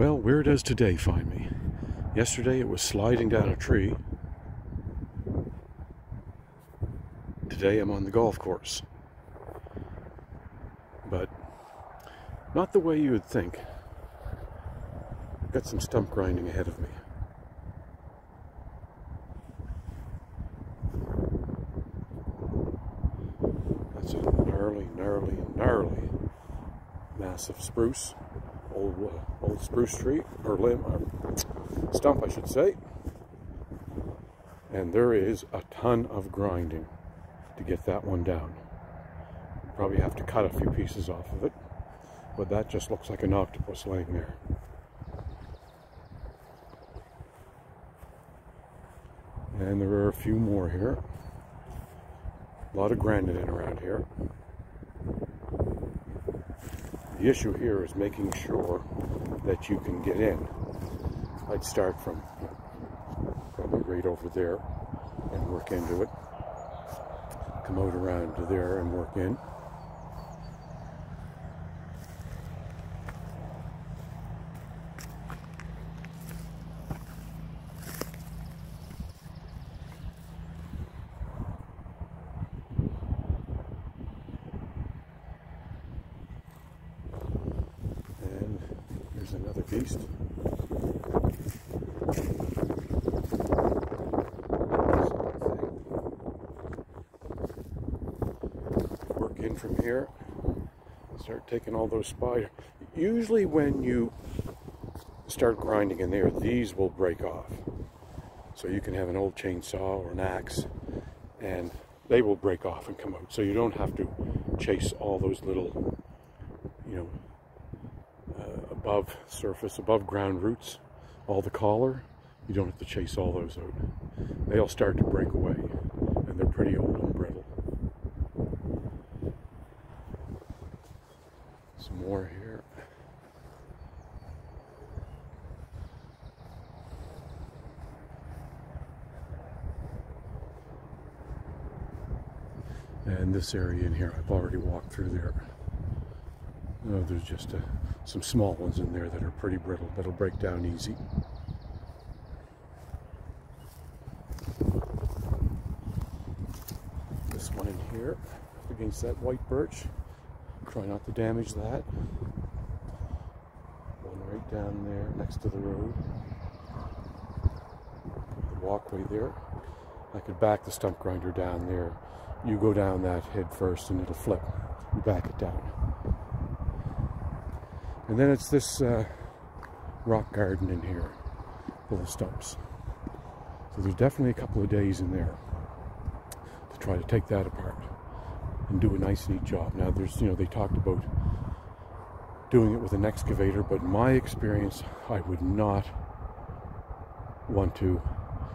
Well, where does today find me? Yesterday it was sliding down a tree. Today I'm on the golf course. But not the way you would think. I've got some stump grinding ahead of me. That's a gnarly, gnarly, gnarly massive spruce old uh, old spruce tree or limb or stump I should say. And there is a ton of grinding to get that one down. Probably have to cut a few pieces off of it but that just looks like an octopus laying there. And there are a few more here. A lot of granite in around here the issue here is making sure that you can get in. I'd start from probably right over there and work into it. Come out around to there and work in. Another beast. Work in from here. Start taking all those spiders. Usually when you start grinding in there, these will break off. So you can have an old chainsaw or an axe and they will break off and come out. So you don't have to chase all those little, you know, above surface, above ground roots, all the collar, you don't have to chase all those out. They all start to break away, and they're pretty old and brittle. Some more here. And this area in here, I've already walked through there. Oh, there's just a some small ones in there that are pretty brittle that'll break down easy. This one in here against that white birch. Try not to damage that. One right down there next to the road. The walkway there. I could back the stump grinder down there. You go down that head first and it'll flip. You back it down. And then it's this uh, rock garden in here, full of stumps. So there's definitely a couple of days in there to try to take that apart and do a nice neat job. Now there's, you know, they talked about doing it with an excavator, but my experience, I would not want to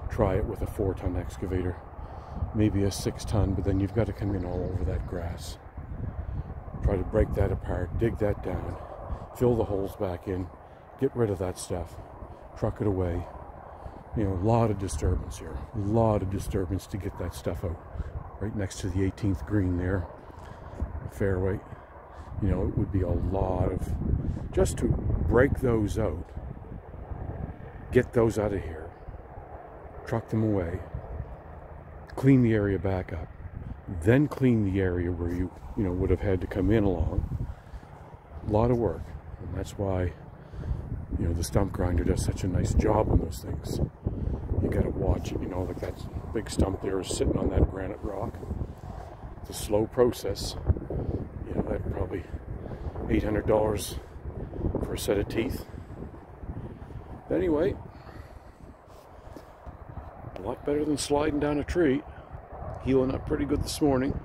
try it with a four ton excavator, maybe a six ton, but then you've got to come in all over that grass. Try to break that apart, dig that down, fill the holes back in, get rid of that stuff, truck it away. You know, a lot of disturbance here, a lot of disturbance to get that stuff out. Right next to the 18th green there, fairway. You know, it would be a lot of, just to break those out, get those out of here, truck them away, clean the area back up, then clean the area where you, you know, would have had to come in along. A lot of work. That's why, you know, the stump grinder does such a nice job on those things. You gotta watch it, you know, like that big stump there is sitting on that granite rock. It's a slow process. You know, that probably $800 for a set of teeth. But anyway, a lot better than sliding down a tree. Healing up pretty good this morning.